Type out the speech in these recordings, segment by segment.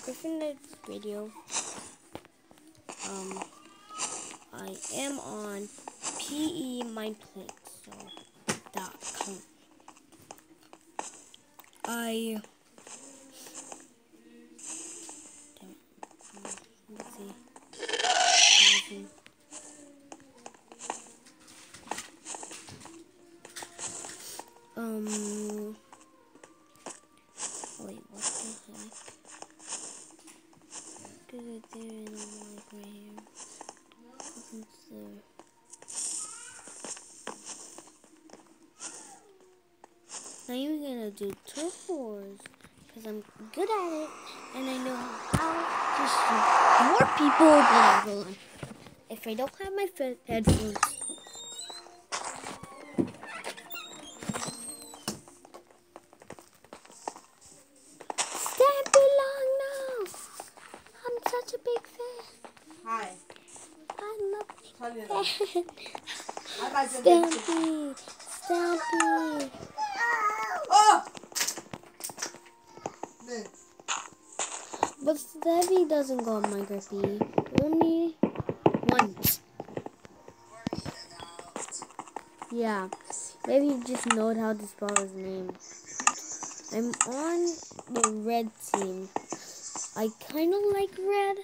back with another video. Um, I am on PE Mineplex, so dot com. I Did it there and like right here. Nothing's there. Now you're gonna do turf wars because I'm good at it and I know how to shoot more people than everyone. If I don't have my headphones, you Stampy! Stampy! Oh! But Stampy doesn't go on Minecraft E. Only once. Yeah. Maybe he just knowed how to spell his name. I'm on the red team. I kind of like red,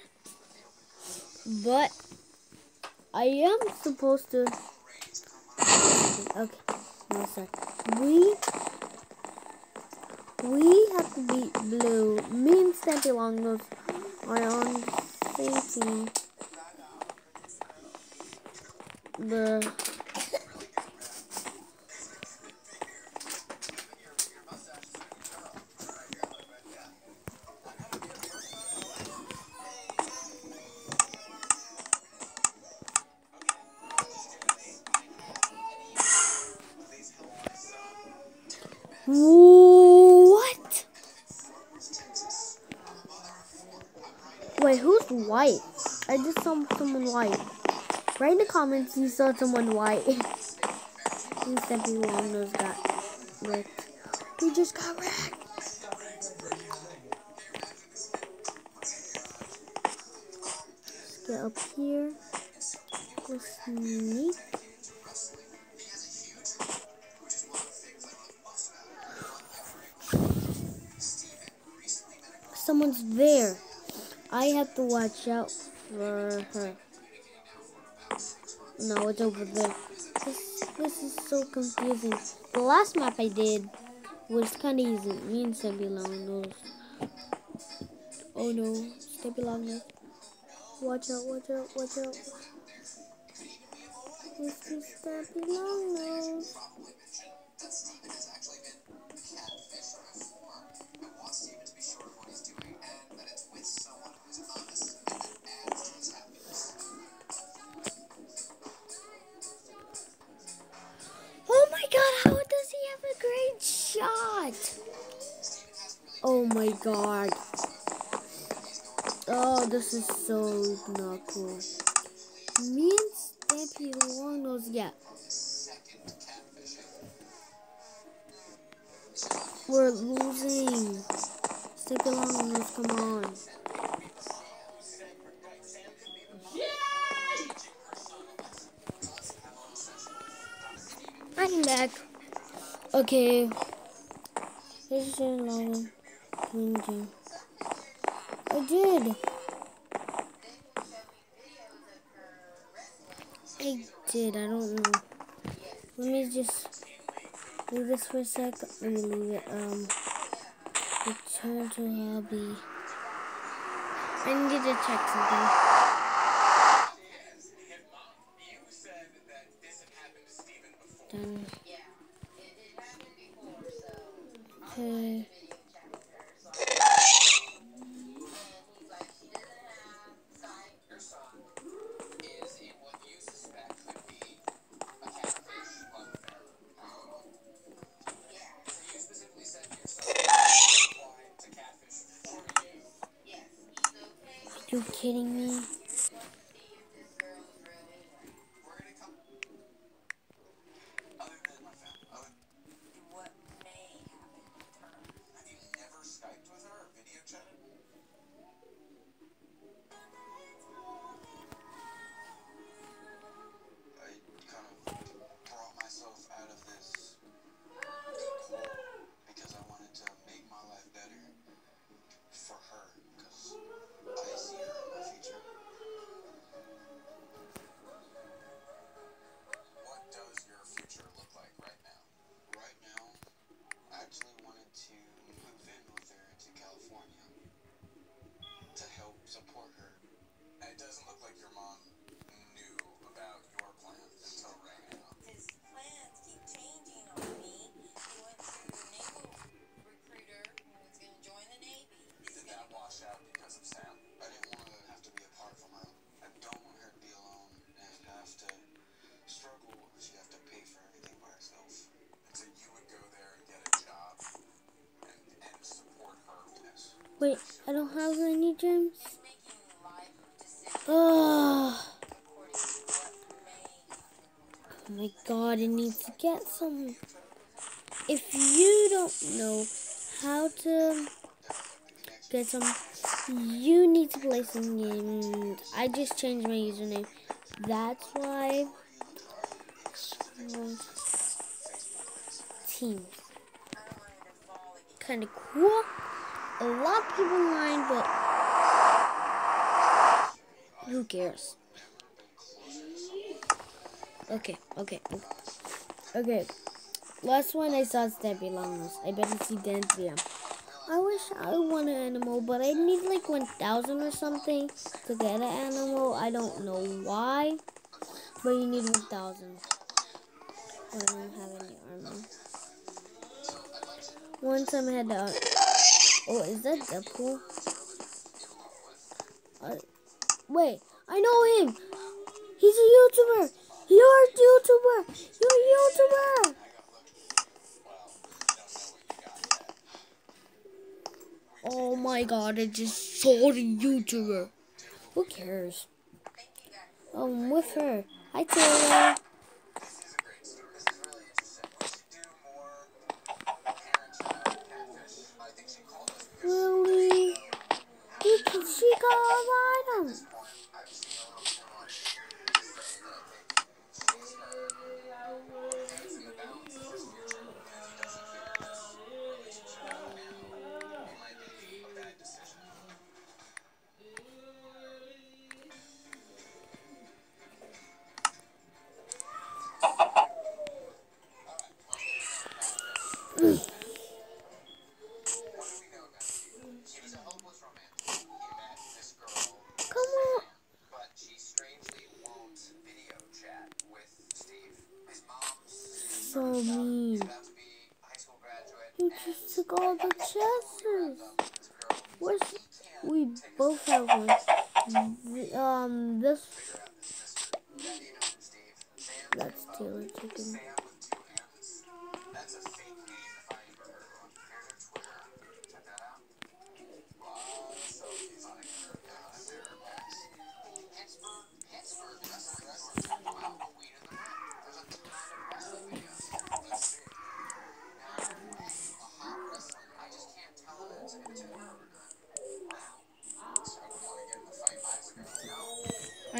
but I am supposed to. Okay, no sir. We we have to beat blue. Me and Stampy Longnose are on the same team. The What? Wait, who's white? I just saw someone white. Write in the comments you saw someone white. and Steppy Long Nose got wrecked. We just got wrecked. Let's get up here. Go sneak. There. I have to watch out for her. No, it's over there. This, this is so confusing. The last map I did was kind of easy. Me and Stubby Long Nose. Oh no, Stubby Long Nose. Watch out, watch out, watch out. This is Stubby Long shot? Oh my god. Oh, this is so not cool. Me and Stampy Long Nose, yeah. We're losing. Stampy Long Nose, come on. I'm back. Okay. This is long. I did. I did. I don't know. Let me just leave this for a sec. Let me leave it. Um, return to hobby. I need to check something. Are you kidding me? your mom knew about your until right now? His plans keep changing on me. He went naval recruiter who was going to join the Navy. Did that wash out because of Sam? I didn't want to have to be apart from her. I don't want her to be alone and have to struggle or she have to pay for everything by herself. And so you would go there and get a job and, and support her. Wait, I don't have any gems. Oh. my god, I need to get some. If you don't know how to get some, you need to play some games. I just changed my username. That's why. Team. Kind of cool a lot of people mind, but who cares? Okay, okay, okay. Last one I saw Stampy Longus. I better see Dantria. I wish I want an animal, but I need like 1,000 or something to get an animal. I don't know why, but you need 1,000. I don't have any armor. One time I had to Oh, is that Deadpool? Uh, wait, I know him. He's a YouTuber. You're a YouTuber. You're a YouTuber. Oh my god, I just saw the YouTuber. Who cares? I'm with her. Hi, Taylor. so Um, this.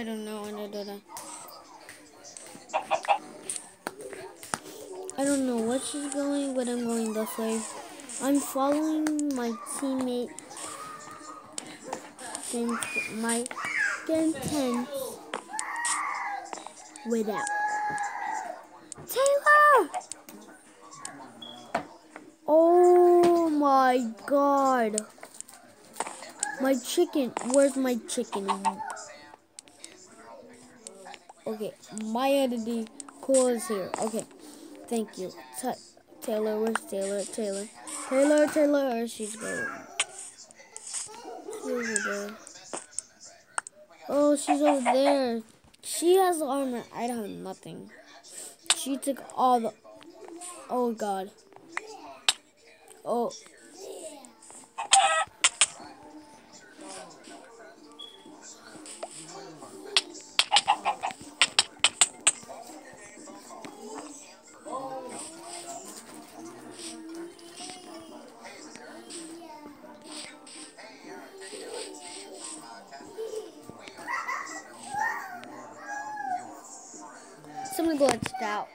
Don't know to do that. I don't know where she's going, but I'm going this way. I'm following my teammate my tent without Taylor. Oh my god. My chicken. Where's my chicken? Okay, my entity cool is here. Okay, thank you. T Taylor, where's Taylor? Taylor. Taylor, Taylor, she's going. She's there. Oh, she's over there. She has armor. I don't have nothing. She took all the... Oh, God. Oh. Glitched out.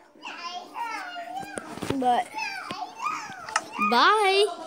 But, bye.